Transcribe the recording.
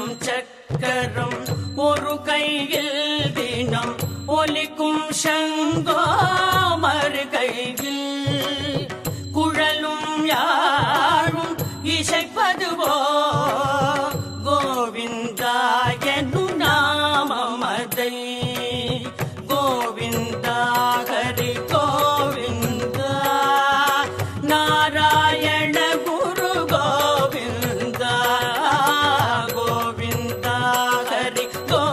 கையிலும் சக்கரம் ஒரு கையில் தினம் ஒலிக்கும் சங்கோ மறு கையில். குழலும் யாரும் இசைப்பதுவோ? கோவிந்தா என்னும் நாமம் அதை. கோவிந்தா ஹரி கோவிந்தா. நாராயண go